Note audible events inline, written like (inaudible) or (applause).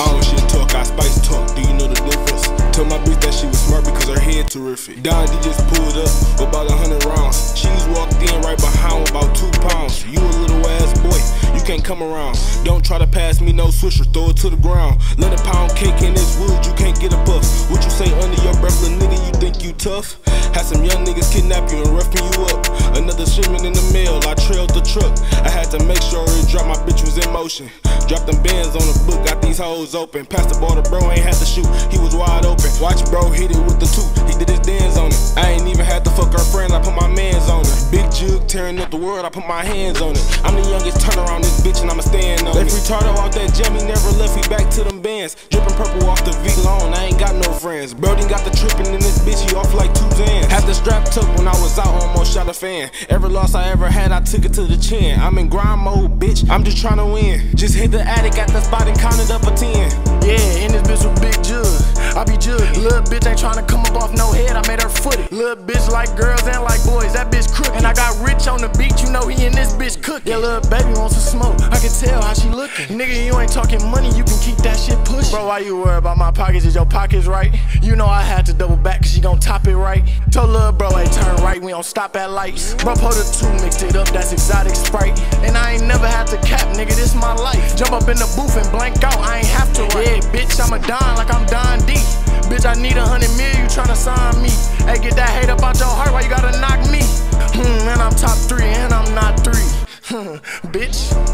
I don't shit talk, I spice talk. Do you know the difference? Tell my bitch that she was smart because her head terrific. Don D just pulled up about a hundred rounds. Cheese walked in right behind about two pounds. You a little ass boy, you can't come around. Don't try to pass me no swisher, throw it to the ground. Let a pound cake in this wood, you can't get a puff. Tough? Had some young niggas kidnap you and roughing you up. Another shipment in the mail, I trailed the truck. I had to make sure it dropped, my bitch was in motion. Dropped them bands on the book, got these hoes open. Passed the ball to bro, ain't had to shoot, he was wide open. Watch bro hit it with the two, he did his dance on it. I ain't even had to fuck her friends, I put my mans on it. Big JUGG tearing up the world, I put my hands on it. I'm the youngest retardo off that jammy, never left me back to them bands. Dripping purple off the V long, I ain't got no friends. Brody got the trippin' in this bitch, he off like two zans. Had the strap tuck when I was out, almost shot a fan. Every loss I ever had, I took it to the chin. I'm in grind mode, bitch, I'm just tryna win. Just hit the attic at the spot and counted up a 10. Yeah, in this bitch with big JUGG. I be jug. Little bitch ain't tryna come up off no head, I made her foot it. Little bitch like girls and like boys, that bitch crooked. And I got rich on the bitch cooking. Yeah, little baby wants some smoke, I can tell how she looking. Nigga, you ain't talking money, you can keep that shit pushing. Bro, why you worry about my pockets? Is your pockets right? You know I had to double back, cause she gon' top it right. Told little bro, hey, turn right, we don't stop at lights. Bro, pulled the two, mixed it up, that's exotic sprite. And I ain't never had to cap, nigga, this my life. Jump up in the booth and blank out, I ain't have to write. Yeah, bitch, I'm a Don like I'm Don D. Bitch, I need a hundred mil, you tryna sign me. Hey, get that hate up out your heart, (laughs) bitch.